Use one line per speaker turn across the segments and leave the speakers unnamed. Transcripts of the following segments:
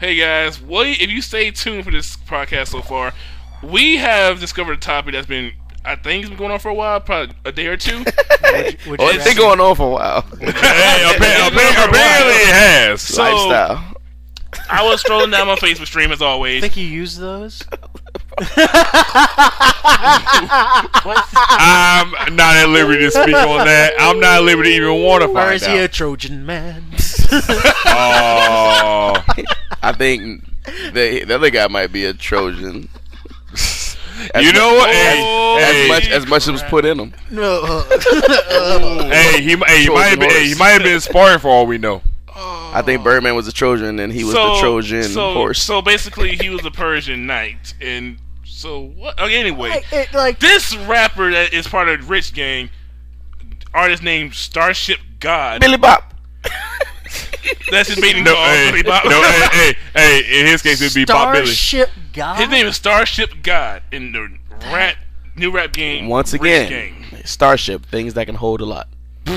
Hey guys, wait if you stay tuned for this podcast so far, we have discovered a topic that's been I think it's been going on for a while, probably a day or two.
Would
Well,
oh,
it's been going on for a while.
Hey, appa- appa- apparently it has.
So-
Lifestyle.
I was scrolling down my Facebook stream as always.
think you use those?
I'm not at liberty to speak on that. I'm not at liberty to even want to find
Or
find
is he a. Trojan man?
Oh,
I think the the other guy might be a Trojan. As
you know what? Hey,
As
hey,
much as much as was put in him.
no.
Uh, hey, he, hey, he might have been, hey, he might have been sparring for all we know.
I think Birdman was a Trojan and he was the Trojan
so,
horse.
So basically, he was a Persian knight, and so what? Okay, anyway,
Like, it, like
this rapper that is part of Rich Gang, artist named Starship God.
Billy Bop.
That's his maiden
No,
call.
hey, no, hey, hey, hey, in his case, it'd be Bob Billy.
Starship God.
His name is Starship God in the rap new rap game.
Once again,
Gang.
Starship, things that can hold a lot.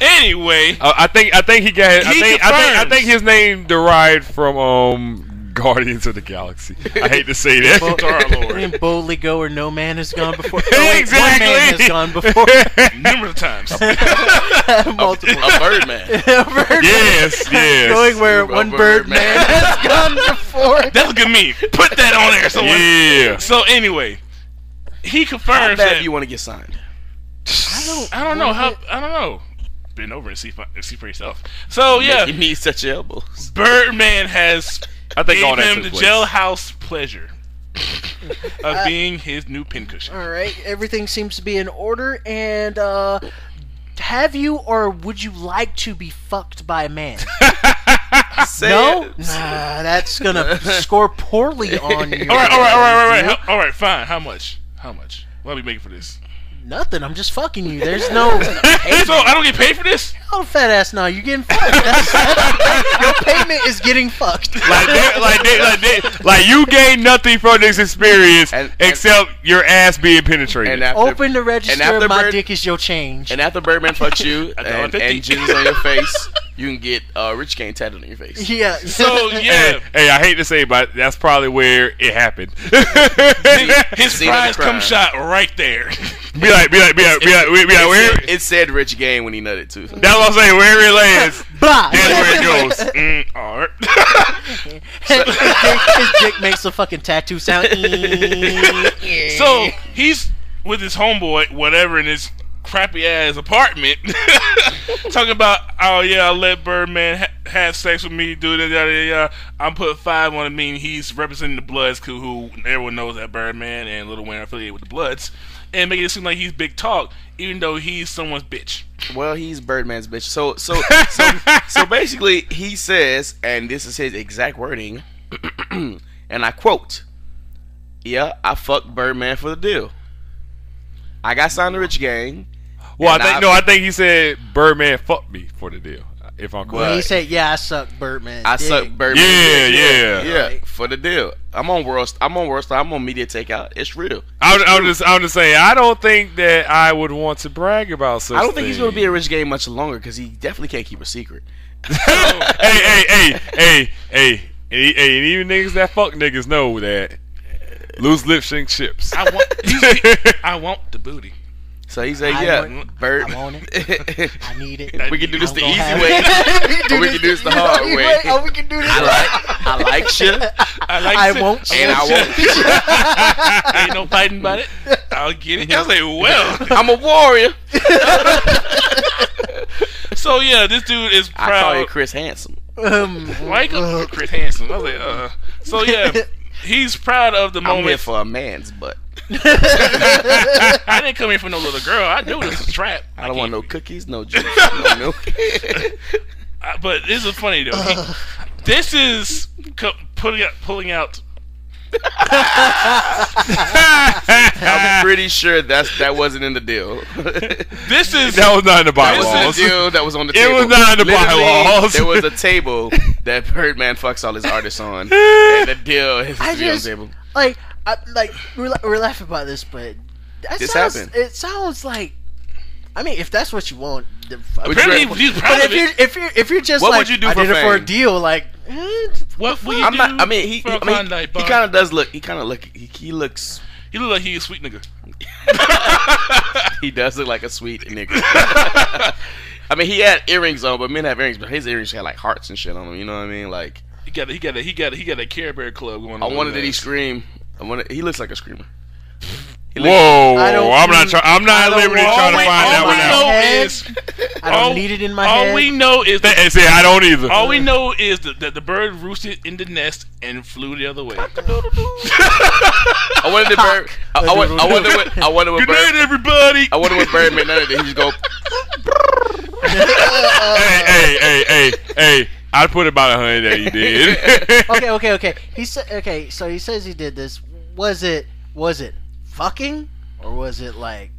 Anyway,
Uh, I think, I think he got. I
He
think, I think, I think his name derived from um Guardians of the Galaxy. I hate to say that.
Star Lord.
And boldly go where no man has gone before. No, wait,
exactly.
One man has gone before.
numerous times.
Multiple.
A Birdman.
Bird
yes, yes.
Going where
Super
one
Bird
bird
man.
man has gone before.
That's a good meme. Put that on there. Someone.
Yeah.
So anyway, he
How
confirms that.
do you want to get signed?
I don't.
I don't know how. I don't know. Bend over and see for, see for yourself. So yeah,
You need such elbows.
Birdman has
I think
gave
all that
him the
place.
jailhouse pleasure of being his new pincushion.
All right, everything seems to be in order. And uh, have you or would you like to be fucked by a man?
Say
no,
it.
nah, that's gonna score poorly on you.
All right, all right, all right, all right, all right. All right, fine. How much? How much? What are we making for this?
Nothing. I'm just fucking you. There's no.
So I don't get paid for this?
Oh, fat ass! No, you're getting fucked. That's, that's, your payment is getting fucked.
like they, like they, like they, like you gain nothing from this experience
And- and-
except your ass being penetrated.
And after,
Open the register.
after
My
Bird-
dick is your change.
and after Birdman fucks you
dollar
and,
fifty.
and jizz on your face, you can get uh, Rich Gang tattooed on your face.
yeah.
So yeah,
hey, I hate to say, it, but that's probably where it happened.
his
Scene of the
prize come
crime.
shot right there.
be like, be like, be like, be like, be like,
it,
where?
said, it said Rich Gang when he nutted too.
That's what I'm saying. Where it lands,
Blah.
that's where it goes.
Mm, all right.
his, dick, his dick makes a fucking tattoo sound.
so he's with his homeboy, whatever, in his crappy ass apartment, talking about, oh yeah, I let Birdman ha- have sex with me, do that, yada, yada. I'm putting five on it, mean he's representing the Bloods, who, who everyone knows that Birdman and Lil Wayne are affiliated with the Bloods, and making it seem like he's big talk, even though he's someone's bitch.
Well, he's Birdman's bitch. So, so, so, so basically, he says, and this is his exact wording, and I quote: "Yeah, I fucked Birdman for the deal. I got signed to Rich Gang.
Well, I think
I-
no, I think he said Birdman fucked me for the deal. If I'm
Well,
correct.
he said, "Yeah, I suck Birdman."
I
dick."
sucked Birdman.
Yeah,
yeah,
yeah.
yeah, for the deal. I'm on World. I'm on World I'm on Media Takeout. It's real.
I was, I was just, I was just saying. I don't think that I would want to brag about such.
I don't think he's going to be a Rich Gang much longer because he definitely can't keep a secret.
hey, hey, hey, hey, hey, and, e- hey, and even niggas that fuck niggas know that loose lips sink ships.
I want, I want the booty.
So he said,
I
"Yeah,
want-
Bird.
I want it. I need it.
we can do this
I'm
the easy way. or we can do this the hard way.
Oh, we can do this.
I like, I like you,
I like
I
to-
won't
and I won't.
Ain't no fighting about it. I'll get it. I was like, well.
I'm a warrior.
So yeah, this dude is proud.
I
proud.
call you Chris Handsome.
Um,
Why you call Chris Hansen? I was like, uh. So yeah, he's proud of the
I'm here
moment.
for a man's butt.
I didn't come here for no little girl. I knew this was a trap.
I don't want no cookies, no juice, no milk.
Uh, but this is funny though. He- this is co- putting out, pulling out.
I'm pretty sure that's that wasn't in the deal.
This is
that was not in the
That
bylaws.
was the deal that was on the table.
It
table.
was not in the
Literally,
bylaws.
There was a table that Birdman fucks all his artists on, and the deal is
I
to on the
just
table.
like, I, like we're, we're laughing about this, but that
This
sounds,
happened.
It sounds like, I mean, if that's what you want, the-
apparently he's proud
But if you're if you're if you're just
What
like
would you do
I
for
did it for a deal, like
What will you
I'm
do
not. I mean, he.
for
he
a
I mean,
Klondike
he
bar?
kind of does look. He kind of look. He, he looks.
He look like he a sweet nigga.
He does look like a sweet nigga. I mean, he had earrings on, but men have earrings, but his earrings had like hearts and shit on them. You know what I mean? Like,
He got a, he got a, he got a, he got a Care Bear club going
I
on.
wanted
his
that he scream. I wanted. He looks like a screamer. He looks-
Whoa,
I don't-
I'm not. Try, I'm not
I
at liberty trying to
all
find that one
we
out.
know-
know
head.
is
I don't
all-
need it in my
all
head.
All we know is that
Hey, see, I don't either.
all we know is that, that the bird roosted in the nest and flew the other way.
I wanted the bird. I, I, wa- I wonder what. I wonder what
Good night, everybody.
I wonder what bird made none of it. He just go.
hey, hey, hey, hey, hey. I'd put about a hundred that he did.
okay, okay, okay. He said, okay, so he says he did this. Was it, was it fucking, or was it like?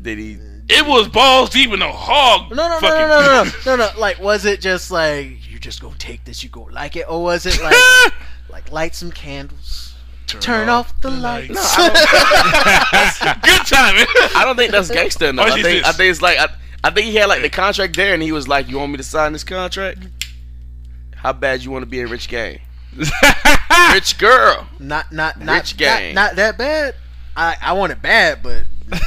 Did he?
Uh, it was balls deep in a hog.
No, no, no,
fucking-
no, no, no, no, no, no. Like, was it just like you just gonna take this, you go like it, or was it like, like light some candles, turn off the lights?
No, I
Good timing.
I don't think that's gangster enough. I think. I think it's like. I, I think he had like the contract there, and he was like, "You want me to sign this contract? How bad you want to be a rich gang? Rich girl?
not, not, not,
Rich gang.
Not, not that bad. I, I want it bad, but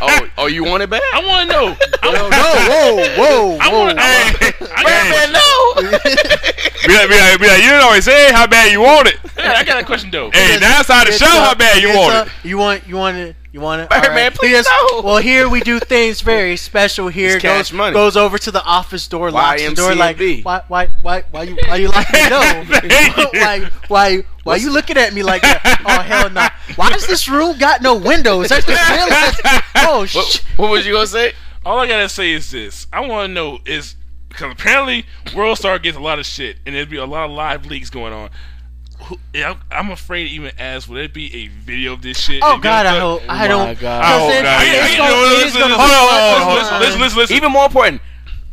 Oh, oh, you want it bad?
I want to know. I
no,
want
whoa, whoa,
I
whoa.
want. I,
Man,
got-
no.
be like, be like, be like, you don't always say how bad you want it.
I got a question though.
Hey, now it's time to show how bad you want
a-
it.
You want, you want it, you want it.
Birdman,
All right.
please no.
Well, here we do things very special. Here
It's cash
goes
money.
goes over to the office door, locks the door, like
YMCMB.
why, why, why, why you, why you like me? No,
Thank
why, why, why you looking at me like that? Oh hell no! Why does this room got no windows? I just realized. Oh
What,
shit!
what was you gonna say?
All I gotta say is this: I want to know is because apparently World Star gets a lot of shit, and there'd be a lot of live leaks going on. I'm I'm afraid to even ask. Would it be a video of this shit?
Oh God, I
then-
hope I oh
my
don't.
Oh, God.
I hope not.
it's
Yeah,
Hey,
gonna-
no,
it is
listen,
gonna-
listen,
hold on, hold on.
listen, listen, listen.
Even more important,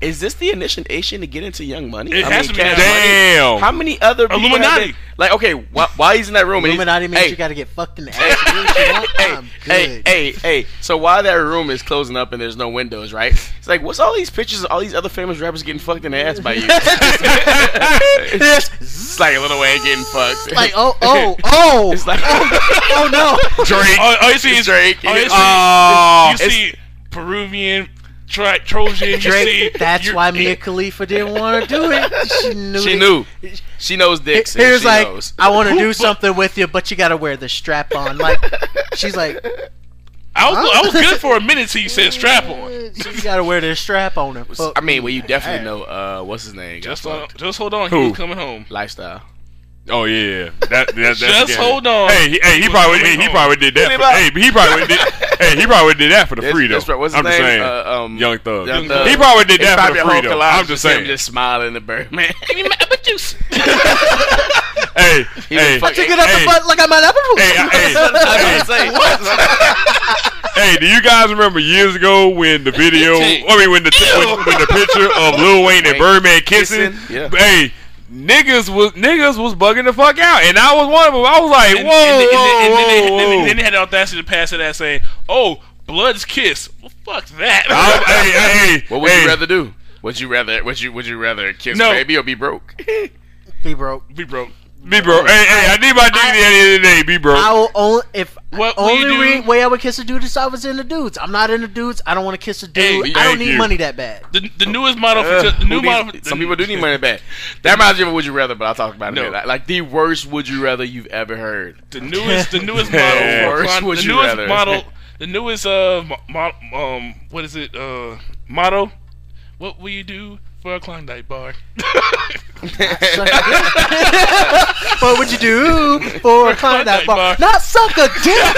is this the initiation to get into Young Money?
It has to be
Cash
now.
Money?
Damn.
How many other people
Illuminati.
been- like, okay, why, why he's in that room?
Illuminati means
hey,
you got to get fucked in the ass. to do what you want.
hey, hey, hey, hey. So while that room is closing up and there's no windows, right? It's like, what's all these pictures of all these other famous rappers getting fucked in the ass by you? it's like a little way getting fucked.
like oh oh oh
it's like,
oh oh no!
Drake.
All, all you see is
Drake.
All you see,
Oh,
you see Peruvian, tri- Trojan. You see,
That's
you-
why Mia Khalifa didn't want to do it. She knew.
She
that-
knew. She knows dicks. and
Here's
she
like,
knows.
I want to do something with you, but you got to wear the strap on. Like, she's like,
I was, I was good for a minute till you said strap on.
"Eh, you got to wear the strap on her.
I mean, well, you definitely know. Uh, what's his name?
Just on, just hold on.
Who?
He's coming home.
lifestyle.
Oh yeah, that, that that's
Just hold on.
Hey, he, hey, he
He
probably he, he probably did that. For, hey, he probably did. hey, he probably did that for the
That's-
free though.
that's right. What's his
I'm just
name?
saying,
Uh, um,
Young Thug.
Young
Thug.
He probably did
It's
that for the
a
free though. I'm
of
just
him
saying.
just smiling the bird, man.
Give me my apple juice.
Hey,
He
hey,
was
Took it up
Hey.
the butt like I'm an apple.
hey, uh, hey,
I was gonna say,
hey, do you guys remember years ago when the video? I mean, when the when, when the picture of Lil Wayne and Birdman kissing?
kissing, yeah.
Hey, niggas was niggas was bugging the fuck out, and I was one of them. I was like,
And,
whoa,
and, then- and,
whoa,
then- and they-
whoa,
and then-
whoa.
they had the audacity to pass it as saying, "Oh, blood's kiss." Well, fuck that.
I- hey, hey, hey,
what would
hey.
you rather do? Would you rather? Would you? Would you rather kiss
No.
baby or be broke?
Be broke.
Be broke.
Be broke. Hey, hey, I need my dignity at the end of the day. Be broke.
I will only if
What
only re- way I would kiss a dude is if I was in the dudes. I'm not in the dudes. I don't want to kiss a dude.
Hey,
I don't need
you.
money that bad.
The, the newest model for
Uh,
the
who
new
needs-
model.
some people do need money back. That reminds me of a Would You Rather, but I'll talk about it.
No.
later. Like, like the worst Would You Rather you've ever heard.
The newest, the newest model.
Yeah.
Worst would
the
you
newest
rather.
model. The newest uh mo- mo- um what is it uh motto? What will you do for a Klondike bar?
what would you do for a
Klondike
bar?
bar.
Not suck a dick.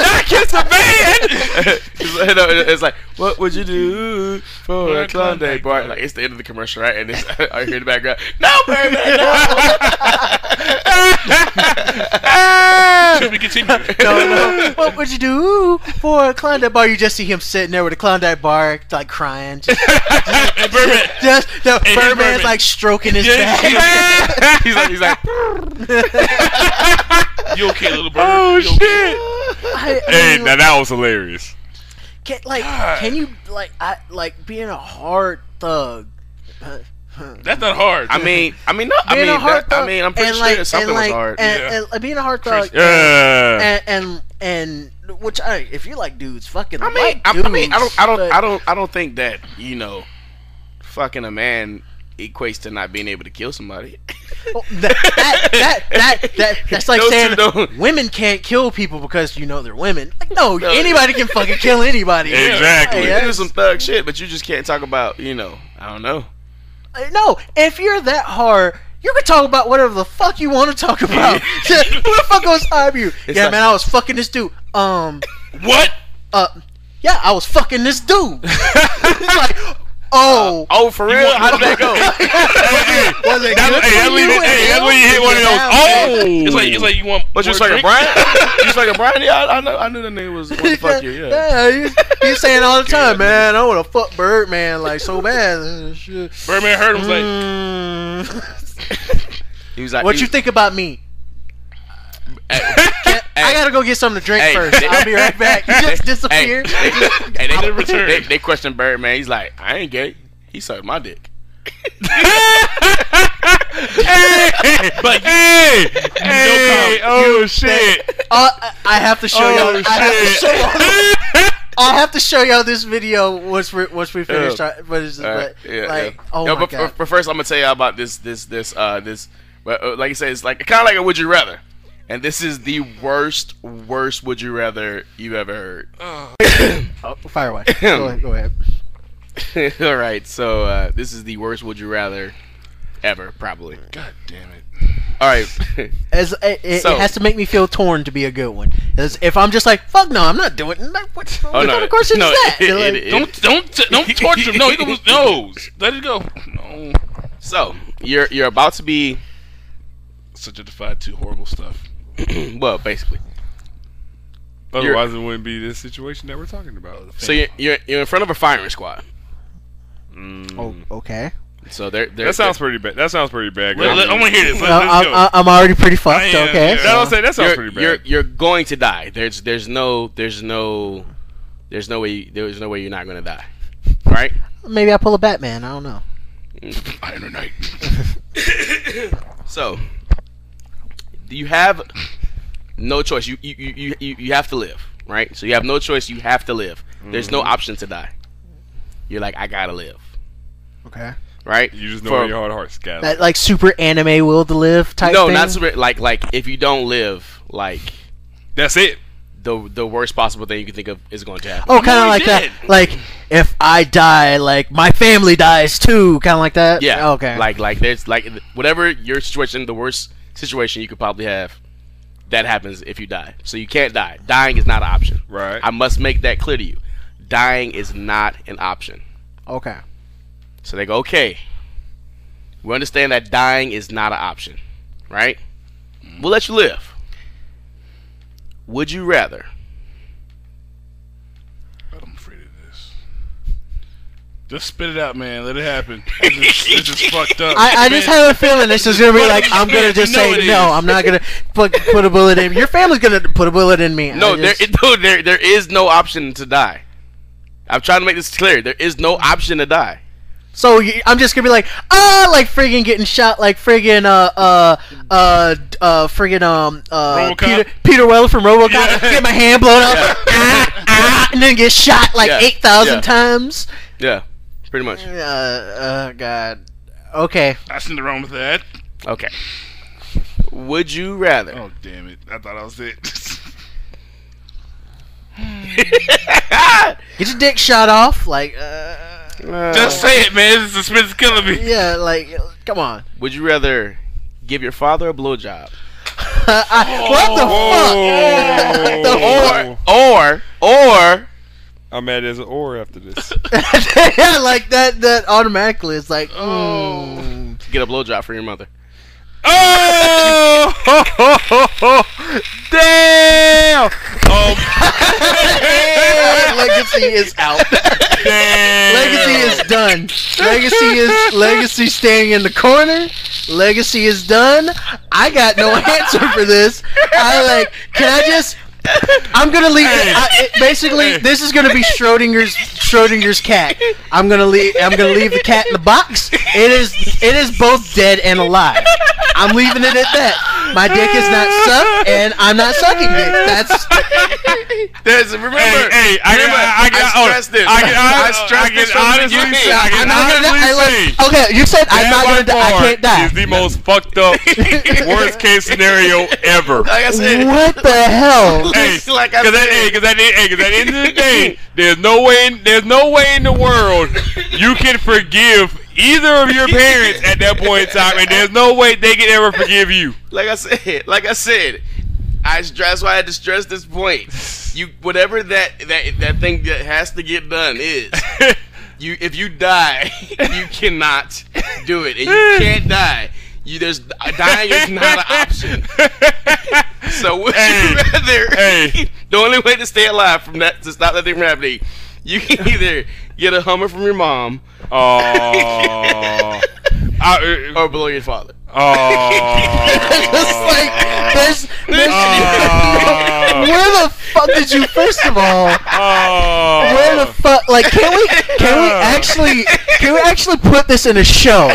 Not kiss a man.
it's, like, no, it's like, what would you do for
For
a
a
Klondike
Klondike
bar?
bar.
Like it's the end of the commercial, right? And it's, I hear in the background, no, Birdman, no.
Should we continue?
no, no. What would you do for a Klondike bar? You just see him sitting there with a Klondike bar, like crying. Just,
and Birdman.
just the
Hey,
Birdman's
Birdman.
like stroking his
Yeah,
back.
he's like, he's like,
You okay, little bird?
Oh
You okay?
shit.
I, I
Hey, now that was hilarious.
Can, like,
God.
can you like, I like being a hard thug?
That's not hard.
I mean, I mean, no, I
being
mean,
a hard
that- I mean, I'm pretty
and
sure
like,
something
and
was hard.
And,
Yeah.
and, and being a hard thug,
Yeah.
and, and and which I, if you like dudes, fucking
I mean,
like
I,
dudes,
I mean, I don't, I don't,
but-
I don't, I don't think that you know, fucking a man equates to not being able to kill somebody.
Oh, that, that, that, that, that, that's like
Those
saying
two don't-
women can't kill people because you know they're women. Like, no,
No.
anybody can fucking kill anybody.
Exactly.
You
Yeah,
do some thug shit, but you just can't talk about, you know, I don't know.
Uh, No, if you're that hard, you can talk about whatever the fuck you want to talk about. Who the fuck goes time you?
It's
yeah,
like-
man, I was fucking this dude. Um,
what?
uh, yeah, I was fucking this dude. Like, oh,
Oh, for real?
want-
How did that go?
was it
That's,
good
hey, that's when
you
you, hey, that's when you hit one of those. Oh,
It's like it's like you want.
But you
more
fucking
drink?
Brian? You fucking Brian? Yeah, I, I know. I knew the nigga was want to fuck you. Yeah.
yeah, he's, he's saying all the time, man. I want to fuck Birdman like so bad. Uh, shit.
Birdman heard him was like,
Mm.
He was like,
what
he
you think about me?
Hey,
I gotta go get something to drink
Hey,
first.
they-
I'll be right back. He just disappeared.
Hey, they,
They
they,
returned.
they, they questioned Birdman. He's like, I ain't gay. He sucked my dick.
but
hey, hey, oh shit.
Uh, I- I have to show
Oh,
y'all. I have to
shit.
show y'all. I have to show y'all this video once we once we finish.
Yeah.
our- But, it's,
Alright,
but
yeah,
like,
yeah.
oh
Yo,
my
but,
god.
but first, I'm gonna tell y'all about this, this, this, uh, this. But uh, like I said, it's like kind of like a would you rather, and this is the worst, worst would you rather you ever heard.
oh, fire away. go ahead. Go ahead.
All right, so uh, this is the worst would you rather ever, probably.
God damn it.
All right,
As it, it,
So-
it has to make me feel torn to be a good one. 'Cause if I'm just like fuck no, I'm not doing. it. Like, what, what
Oh, no,
kind of question
no,
is that?
it-
They're
it-
like,
it-
Don't don't don't torture him. No, he goes nose. Let it go. No.
so you're you're about to be
Such a defied to horrible stuff.
well, basically.
Otherwise, it wouldn't be this situation that we're talking about.
So you're you're, you're in front of a firing squad.
oh, okay.
So they're, they're
That sounds pretty bad. That sounds pretty bad.
Let, let, I want to hear this. Let,
Well,
let's
I'm,
go.
I'm- I'm already pretty fucked.
Am,
okay.
yeah.
That's what I'm
so-
saying. That sounds
you're,
pretty
you're you're going to die. There's there's no there's no there's no way there's no way you're not going to die. Right?
Maybe I pull a Batman. I don't know.
Iron Knight.
So do you have no choice. You you, you, you you have to live, right? So you have no choice. You have to live. There's no mm-hmm. option to die. You're like I gotta live,
Okay.
right?
you just know
For-
in your heart of hearts, Skylar.
That like super anime will to live type.
no,
thing?
not super, like like if you don't live, like
That's it.
the the worst possible thing you can think of is going to happen.
Oh, kind of
he
like that. Like if I die, like my family dies too. Kind of like that.
Yeah.
Oh, okay.
Like like there's like whatever your situation, the worst situation you could probably have, that happens if you die. So you can't die. Dying is not an option.
Right.
I must make that clear to you. Dying is not an option.
okay.
So they go, okay. We understand that dying is not an option, right? Mm-hmm. We'll let you live. Would you rather
I'm afraid of this. Just spit it out, man. Let it happen. It's just, it's just fucked up.
I, I just have a feeling this is gonna be like I'm gonna just say
it
no. I'm not gonna put put a bullet in. Your family's gonna put a bullet in me.
No,
I
there, no, there, there is no option to die. I'm trying to make this clear. There is no option to die.
So I'm just gonna be like, ah, like friggin' getting shot, like friggin' uh uh uh uh friggin' um uh
RoboCop?
Peter Peter Weller from RoboCop.
Yeah.
Get my hand blown up,
Yeah.
ah, ah, and then get shot like
Yeah.
eight thousand
Yeah.
times.
Yeah, pretty much.
Uh, uh, God. Okay.
That's nothing wrong with that.
Okay. Would you rather?
Oh damn it! I thought I was it.
Get your dick shot off, like uh,
Just say it, man. This suspense is killing me.
yeah, like come on.
Would you rather give your father a blowjob,
I, what the
Oh.
fuck?
or or
I'm mad as an or after this.
yeah, like that. That automatically is like, mm.
get a blowjob for your mother?
oh! Damn!
Oh,
legacy is out.
Damn!
Legacy is done. Legacy is legacy staying in the corner. Legacy is done. I got no answer for this. I like. Can I just? I'm gonna leave. I, basically, this is gonna be Schrodinger's Schrodinger's cat. I'm gonna leave. I'm gonna leave the cat in the box. It is. It is both dead and alive. I'm leaving it at that. My dick is not sucked, and I'm not sucking it. That's.
There's, remember,
Hey, hey, I can,
remember,
I, I, can,
I stressed this.
I can, I,
I stressed
I can
this from the
honestly
beginning.
say, I
I'm
can
I'm not gonna die. I like, okay, you said I'm not gonna die. I can't die.
Is the most fucked up, worst case scenario ever.
Like I said,
What the hell?
Hey,
like
Cause at,
said.
hey, cause at, the, hey, 'cause at the end of the day, there's no way, in, there's no way in the world you can forgive either of your parents at that point in time, and there's no way they can ever forgive you.
like I said, like I said, I stress why I had to stress this point. You whatever that that that thing that has to get done is. You if you die, you cannot do it, and you can't die. You there's dying is not an option. So would
Hey,
you rather?
hey.
the only way to stay alive from that to stop that thing from happening, you can either get a Hummer from your mom
Oh, I, uh,
or below your father.
It's
oh,
like there's, there's
Oh.
where the fuck did you first of all
oh.
where the fuck like can we can we actually can we actually put this in a show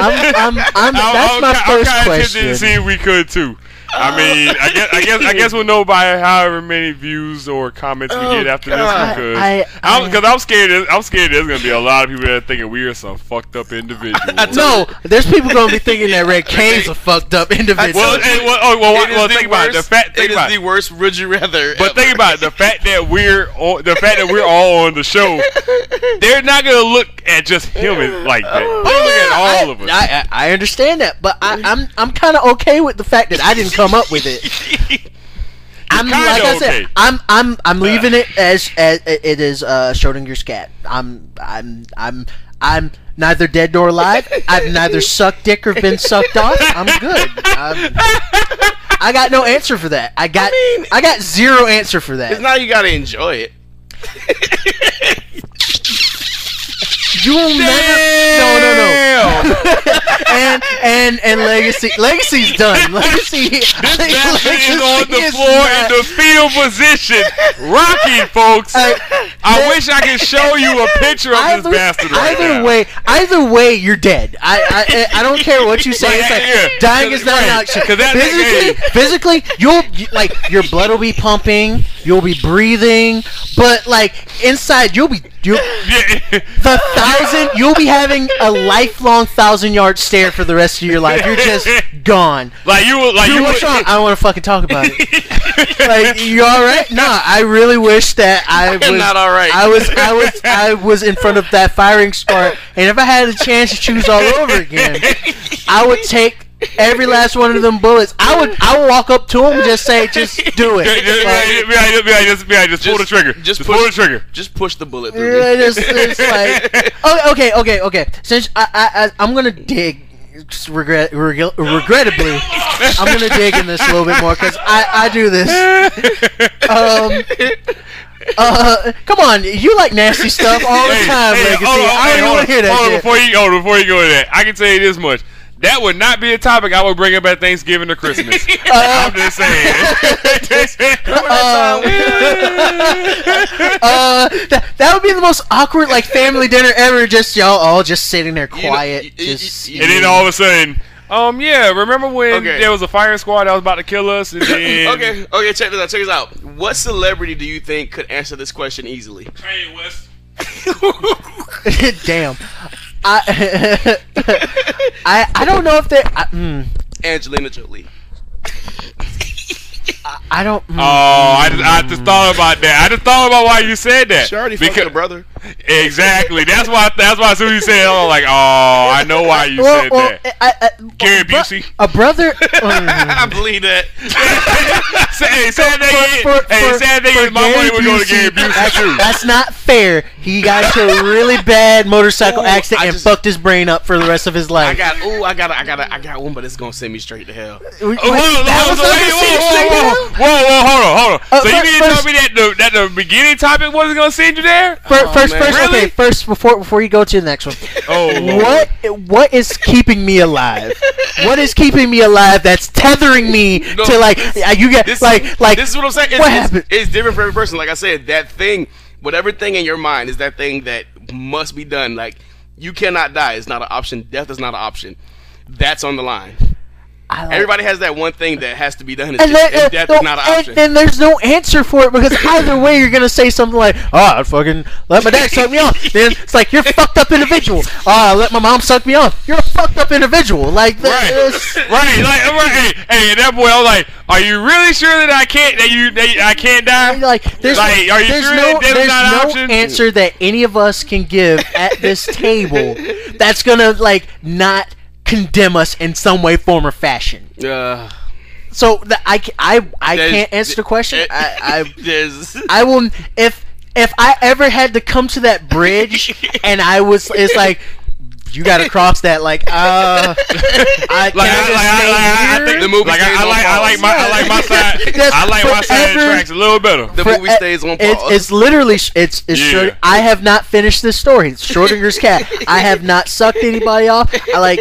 I'm I'm, I'm oh, that's my
ki-
first
kinda tempted
question
To see if we could too. I mean, I guess, I guess, I guess we'll know by however many views or comments we
Oh,
get after
God.
this because
I-
I'm, because I'm scared. I'm scared. There's gonna be a lot of people that are thinking we are some fucked up individuals.
no there's people gonna be thinking that Red K's a fucked up individual
Well, and, well, oh, well,
It is
well
the
think about it. The fact, think
it is
about
the worst would you rather.
But
ever.
think about it. The fact that we're on, the fact that we're all on the show, they're not gonna look at just him as like that. They're look at all
I,
of us.
I, I I understand that, but I, I'm I'm kind of okay with the fact that I didn't come up with it. I'm like I said,
okay.
I'm I'm I'm leaving it as as it is uh, Schrodinger's cat. I'm I'm I'm I'm neither dead nor alive. I've neither sucked dick or been sucked off. I'm good. I'm, I got no answer for that. I got I, got zero answer for
it's
that.
not you gotta enjoy it.
You will never. No, no, no. and and and legacy legacy's done. Legacy.
This bastard is on the floor in the field position, rocking, folks.
Uh,
I
there-
wish I could show you a picture of
either,
this bastard right
either
now.
way, either way, you're dead. I I, I don't care what you say. It's like
Yeah,
dying is not an
right.
option.
'Cause that-
Physically, physically, you'll like your blood will be pumping, you'll be breathing, but like inside, you'll be you
Yeah.
the thousand. You'll be having a lifelong thousand yard stare for the rest of your life. You're just gone.
like you, were- like
Dude,
you.
what's wrong? I don't want to fucking talk about it. like you all right? Nah, I really wish that I was
not all right.
I was I was I was in front of that firing squad, and if I had a chance to choose all over again, I would take every last one of them bullets. I would I would walk up to him and just say, just do it.
Yeah, yeah,
Like,
yeah, yeah, yeah, yeah, just, yeah, just pull the trigger. Just,
just
pull
push-
the trigger.
Just push the bullet through.
yeah,
me.
just, it's like oh, okay, okay, okay. Since I, I, I I'm gonna dig. Regret, regret, regrettably, I'm gonna dig in this a little bit more because I, I do this. Um, uh, come on, you like nasty stuff all the time,
hey,
Legacy.
hold on,
I don't
hold
want to
on,
hear that
hold on. Before you go, before you go to that, I can tell you this much. That would not be a topic I would bring up at Thanksgiving or Christmas. I'm just saying.
uh, that, that would be the most awkward like family dinner ever. Just y'all all just sitting there
You know,
quiet,
y- y-
just.
y-
and then all of a sudden, um, yeah, remember when
Okay.
there was a firing squad that was about to kill us? And then,
Okay, okay, check this out. Check this out. What celebrity do you think could answer this question easily?
Kanye West.
Damn. I, I I don't know if they. I, mm,
Angelina Jolie.
I don't. mm.
Oh, I just, I just thought about that. I just thought about why you said that.
She already fucked her brother.
Exactly. That's why. That's why. As soon as you said, I'm like, oh, I know why you
well,
said
well,
that.
I, I,
Gary
bro-
Busey.
A brother. mm.
I believe that.
Say- hey, sad thing is,
For-
hey,
for-
sad thing
for
is, my money would go to Gary Busey
that's,
too.
that's not fair. He got into a really bad motorcycle
Ooh,
accident
I
and
just-
fucked his brain up for the rest of his life.
I got. Ooh, I got. I got. I got one, but it's gonna send me straight to hell.
Oh, hold on,
that
hold
was
on,
not
wait, whoa, whoa, whoa, whoa, whoa, hold on, hold on.
Uh,
so you mean to tell me that the that the beginning topic wasn't gonna send you there?
Fir-
Oh,
first. First,
Really?
okay, first before before you go to the next one,
Oh, Lord.
what what is keeping me alive? What is keeping me alive? That's tethering me
No,
to like
this-
uh, you get
This,
like like
this is what I'm saying. It's,
what
it's- It's, different for every person. Like I said, that thing, whatever thing in your mind is that thing that must be done. Like you cannot die. It's not an option. Death is not an option. That's on the line.
Like-
Everybody has that one thing that has to be done. It's
and,
just, and death
no,
is not an
and
option.
then there's no answer for it because either way you're gonna say something like, "Oh, I fucking let my dad suck me off." Then it's like you're a fucked up individual. Oh, I let my mom suck me off. You're a fucked up individual. Like
Right,
this.
right, like, right, hey, hey, that boy, I was like, "Are you really sure that I can't, that you, that I can't die?"
Like there's,
Like, are you
there's
sure
no,
that
there's
not
no
option?
answer that any of us can give at this table that's gonna like not condemn us in some way, form, or fashion.
Uh,
So the, I, I, I can't answer the question. I, I, I will if if I ever had to come to that bridge and I was it's like you got to cross that like uh I
Like,
can
I,
I
like,
just
I,
stay
like, I think
The movie
like, I,
stays
I
on
like, I like my, I like my side,
That's
I like my side
forever-
tracks a little better.
the
For-
movie stays on
it's,
pause.
it's literally it's it's
Yeah.
Schrod- I have not finished this story. It's Schrodinger's cat. I have not sucked anybody off. I like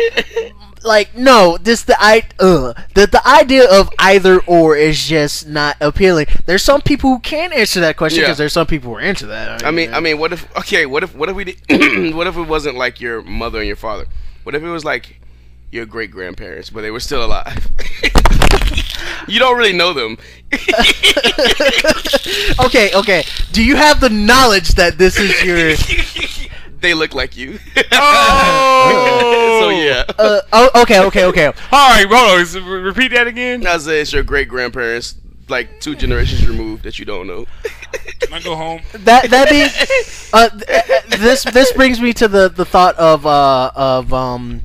like no. This the I uh the the idea of either or is just not appealing. There's some people who can answer that question
Yeah.
because there's some people who are into that.
I mean, I mean, what if? Okay, what if? What if we did? what if it wasn't like your mother and your father? What if it was like your great grandparents, but they were still alive? you don't really know them.
okay, okay. Do you have the knowledge that this is your?
They look like you.
Oh,
so yeah,
Uh, oh, okay, okay, okay.
All right, hold on. Repeat that again.
I say it's your great grandparents, like two generations removed that you don't know.
Can I go home?
That that means uh, th- uh, this this brings me to the the thought of uh of um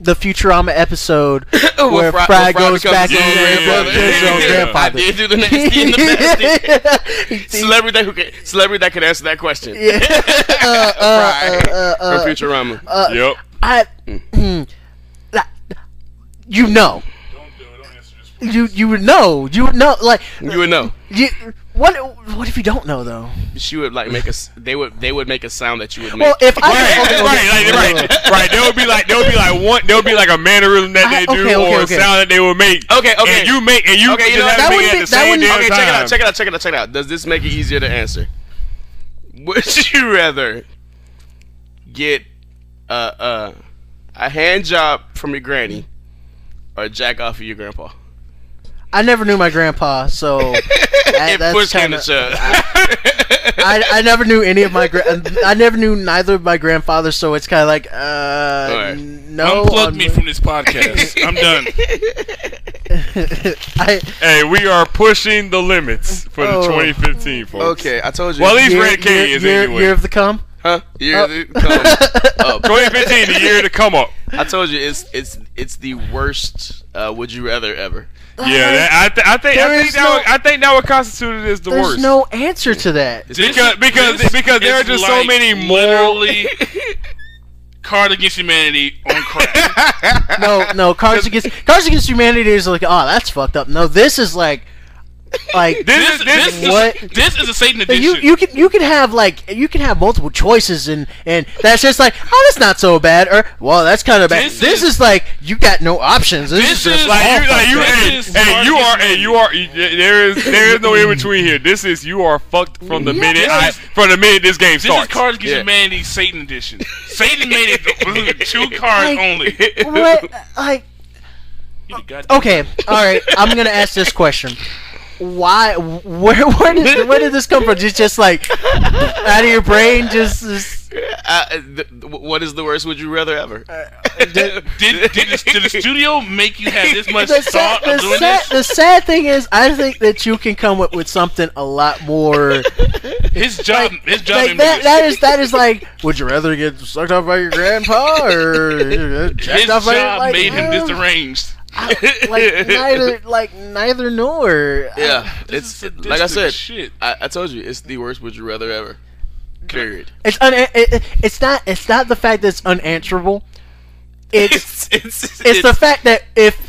the Futurama episode where
Fry-
Fry
Fry
goes
becomes
back
his
to
own
his
grandfather.
his own
Yeah.
I did do the nasty and the nasty. Celebrity that who can, celebrity that can answer that question.
yeah. uh, uh,
Fry
uh, uh,
from Futurama.
uh,
Yep.
I, mm, that- you know,
Don't do it. Don't answer this.
you you would know, you would know, like
you would know.
you. What what if you don't know though?
She would like make us. They would. They would make a sound that you would make.
Well, if I
Right,
okay,
right,
okay,
like, right, right. There would be like, there would be like one, there would be like a mannerism that
I-
they do
okay, okay,
or
okay.
a sound that they would make.
Okay, okay.
And you make, and you
Okay, you know,
that wouldn't
it
be-
at the
that
same
wouldn't be-
damn
Okay, check it out, check it out, check it out, check it out. Does this make it easier to answer? Would you rather get uh, uh, a hand job from your granny or a jack off of your grandpa?
I never knew my grandpa, so that,
If
that's kinda,
to.
I, I never knew any of my gra- I never knew neither of my grandfathers, so it's kind of like uh
Alright.
no.
Unplug me from this podcast. I'm done.
I
Hey, we are pushing the limits for the
Oh.
2015, folks.
okay, I told you.
Well, at least
year,
Red K
year,
is
year,
anyway.
year of the come.
huh? Year
Oh.
to come up.
2015, the year to come up.
I told you it's it's it's the worst. Uh, would you rather ever?
Yeah, that, I, th- I think I think that
no-
would, I think that would constitute it as the
There's
worst.
There's no answer to that.
because because
This
because there are
is
just so many more.
literally Card Against Humanity on crack.
No, no. Cards against Cards Against Humanity is like, oh, that's fucked up. No, this is like, like
This is
this,
this.
this,
What?
is, this is a Satan edition.
you you can you can have like you can have multiple choices and and that's just like oh that's not so bad or well that's kind of bad.
This
This,
is-
is, like you got no options. This,
This
is just
is
Like you, like you.
This
hey,
is
hey, you are, hey, you are. you- There is, there is no in between here. This is you are fucked from the
Yeah,
minute,
this
I, from the minute this game
This is
starts.
Cards Against
Yeah.
Humanity Satan edition. Satan made it two cards
Like-
only.
what like okay all right I'm gonna ask this question. Why? Where? Where did? Where did this come from? Just, just like out of your brain? Just, just
Uh, th- what is the worst? Would you rather ever?
Did, did, the, did the studio make you have this much
the sad,
thought
the,
of doing
sad,
this?
the sad thing is, I think that you can come up with something a lot more.
His job, his job.
like that. That is that is like. Would you rather get sucked off by your grandpa or
his
off by your,
job
like,
made him
uh,
disarranged.
Like neither, like neither nor.
Yeah,
This
it's like I said.
shit.
I, I told you it's the worst. Would you rather ever? Period.
It's un- it, it, it's not it's not the fact that it's unanswerable. It's
it's
it's the fact that if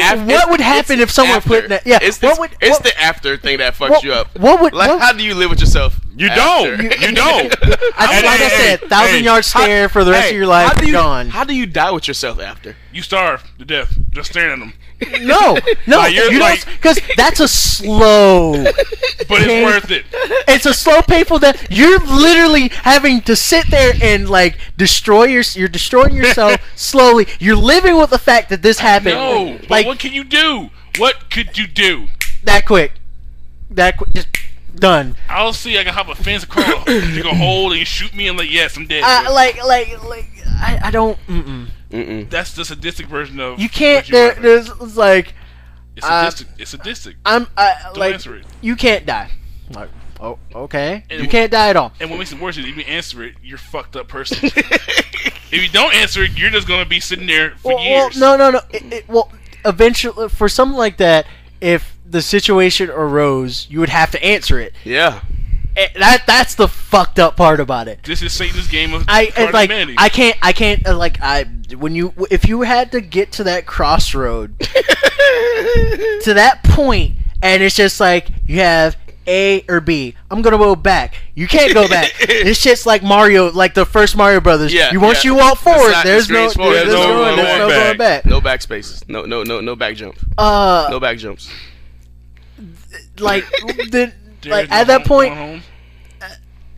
af-
what would happen if someone
after.
put that yeah
It's,
what would
it's
what,
the after thing that fucks
what-
you up.
what would-
like
what-
how do you live with yourself?
You
after.
don't. You don't.
I,
And-
like I said,
and-
thousand
hey,
yard stare for the rest
Hey,
of your life.
How do you,
gone.
How do you die with yourself after?
You starve to death just staring at them.
no, no,
Like, you're
you
like-
don't, because that's a slow.
But it's worth it.
it's a slow, painful death. You're literally having to sit there and like destroy your. You're destroying yourself slowly. You're living with the fact that this happened.
No, but
like
what can you do? What could you do?
that quick, that quick, just done.
I'll see. I can hop a fence across. you can hold and you shoot me. and like, yes, I'm dead.
Uh, like, like, like, I, I don't. Mm-mm.
Mm-mm.
That's the sadistic version of.
You can't.
what
There, there's it's like
It's
uh,
sadistic. it's sadistic.
I'm. I,
Don't
like
answer it.
you can't die. Like, oh, okay.
And
you can't die at all.
And what makes it worse is if you answer it, you're a fucked up person. if you don't answer it, you're just gonna be sitting there for
Well, well,
years.
no, no, no. It, it, well, eventually, for something like that, if the situation arose, you would have to answer it.
Yeah.
Eh, That that's the fucked up part about it.
This is Satan's game of
I
part
and, like
humanity.
I can't I can't uh, like I when you if you had to get to that crossroad to that point and it's just like you have A or B. I'm gonna go back. You can't go back. this shit's like Mario, like the first Mario Brothers.
Yeah,
You once
yeah.
you walk forward,
not-
there's no,
screen's forward.
there's,
There's
no,
no
going, there's
going
no
back.
going back.
No back spaces. No no no no back jump.
Uh,
No back jumps.
like the, like at that point.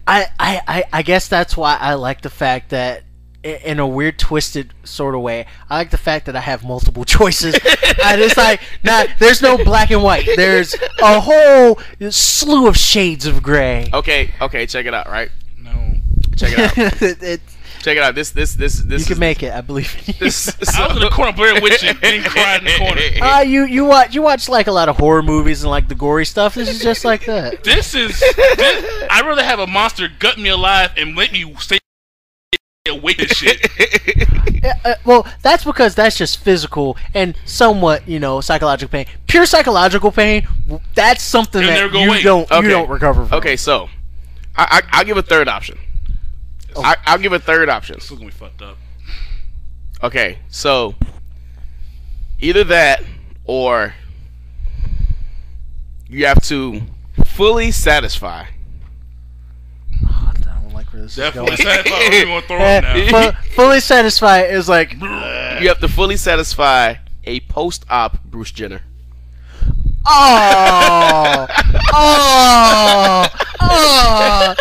I, I, I, I guess that's why I like the fact that i- in a weird twisted sort of way i like the fact that i have multiple choices i just like nah there's no black and white there's a whole slew of shades of gray
Okay, okay, check it out, right?
No.
Check it out.
It- it-
check it out. This this this this
you can
is-
make it i believe in you
this
I was in the corner, Blair Witch, and then cried in the corner.
Ah, you you watch you watch like a lot of horror movies and like the gory stuff. This is just like that.
This is. This, I'd rather have a monster gut me alive and let me stay awake and shit.
Yeah, uh, well, that's because that's just physical and somewhat, you know, psychological pain. Pure psychological pain. That's something
It'll
that
never go
you
away.
don't
Okay.
you don't recover from.
Okay, so I, I I'll give a third option. I, I'll give a third option.
This is gonna be fucked up.
Okay, so either that or you have to fully satisfy.
I don't like where this
Definitely
is going.
satisfied. I'm gonna throw up now.
fu- fully satisfied is like
You have to fully satisfy a post-op Bruce Jenner.
oh oh oh.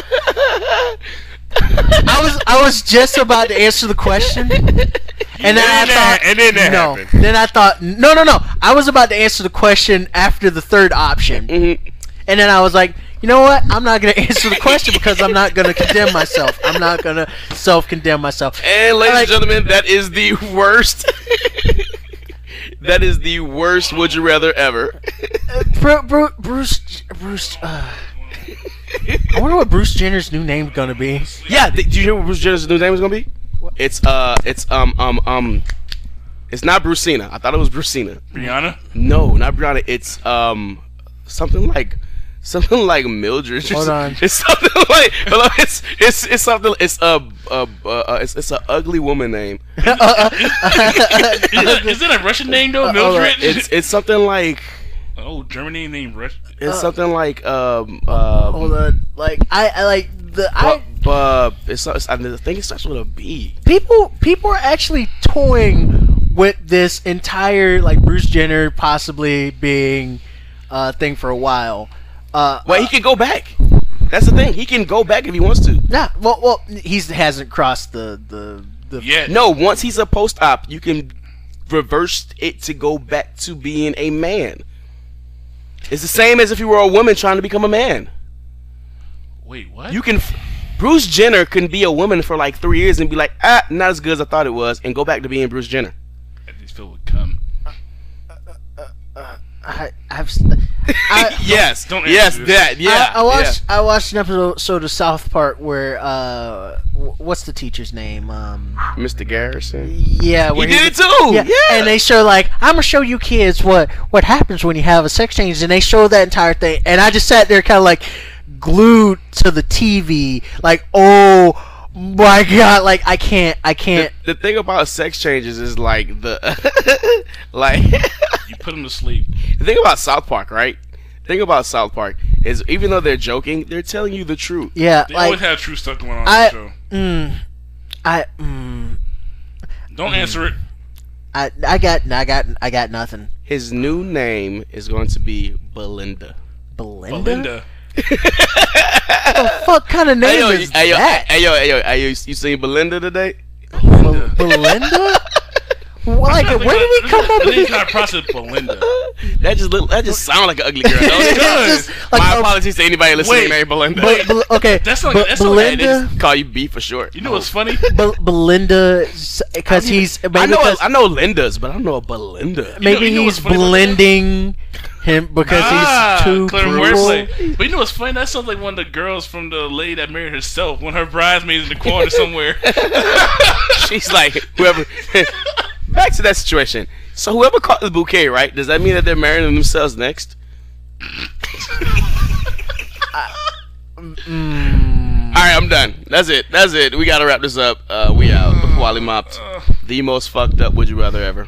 I was I was just about to answer the question, and then I
And
thought,
that- and then that
no.
happened.
Then I thought, no, no, no. I was about to answer the question after the third option,
Mm-hmm.
and then I was like, you know what? I'm not gonna answer the question because I'm not gonna condemn myself. I'm not gonna self-condemn myself.
And ladies
Like-
and gentlemen, that is the worst. that is the worst. Would you rather ever?
Bru- Bru- Bruce, Bruce. Uh, I wonder what Bruce Jenner's new name's gonna be.
yeah. Did you hear what Bruce Jenner's new name is gonna be? It's uh, it's um um um, it's not Brucina. I thought it was Brucina.
Brianna.
No, not Brianna. It's um something like something like Mildred.
Hold on.
It's something like hold on, it's it's it's something. It's a uh, uh, uh, it's it's an ugly woman name.
Is that, is that a Russian name though?
Uh.
Mildred.
It's it's something like
oh, Germany named Rush.
it's
Uh,
something like um um.
Hold on, like I, I like the I.
But, uh, it's, it's I think it starts with a B.
people people are actually toying with this entire like Bruce Jenner possibly being uh thing for a while. Uh,
Well, he uh, can go back. That's the thing. He can go back if he wants to.
nah, well, well, he hasn't crossed the the the.
Yeah.
No, once he's a post-op, you can reverse it to go back to being a man. It's the same as if you were a woman trying to become a man.
Wait, what?
You can. Bruce Jenner can be a woman for like three years and be like, ah, not as good as I thought it was, and go back to being Bruce Jenner.
I just feel it come.
I, I've, s- I,
yes,
don't
yes,
answer
that, yeah.
I, I watched I watched an episode of South Park where uh, what's the teacher's name? Um.
Mr. Garrison.
yeah,
He
where
did it too.
Yeah,
Yeah,
and they show like I'm gonna show you kids what what happens when you have a sex change, and they show that entire thing, and I just sat there kind of like glued to the TV, like oh my god, like I can't, I can't.
the thing about sex changes is like the like
You put them to sleep.
the thing about South Park, right? The thing about South Park is even though they're joking, they're telling you the truth.
Yeah,
They
like
always have true stuff going on
I-
on the show.
mm, I mm,
Don't answer it.
I I got I got I got nothing.
His new name is going to be Belinda.
Belinda.
Belinda.
What the fuck kind of name
Hey yo,
is
hey yo,
that?
hey yo, hey yo, hey yo, you seen Belinda today?
Be- Belinda? like, where did we come up
I
with
think
this?
trying to process Belinda.
That just look, that just sound like an ugly girl. Don't it?
It does.
Just like,
My apologies to anybody listening
Wait,
named Belinda.
Be- Be- okay,
That's not-
Be-
that's not-
Belinda.
just call you B for short.
You know what's funny?
Be- Belinda, because he's maybe
I know,
because
I know Linda's, but I don't know a Belinda.
maybe
you know
he's
what's funny
blending him because
ah,
he's too
clever
brutal.
wordplay. But you know what's funny? That sounds like one of the girls from the lady that married herself. One of her bridesmaids in the corner somewhere.
She's like whoever. Back to that situation. So whoever caught the bouquet, right? Does that mean that they're marrying themselves next?
Mm,
All right, I'm done. That's it. That's it. We gotta wrap this up. Uh, we out. Wollie Mopped. The most fucked up. Would you rather ever?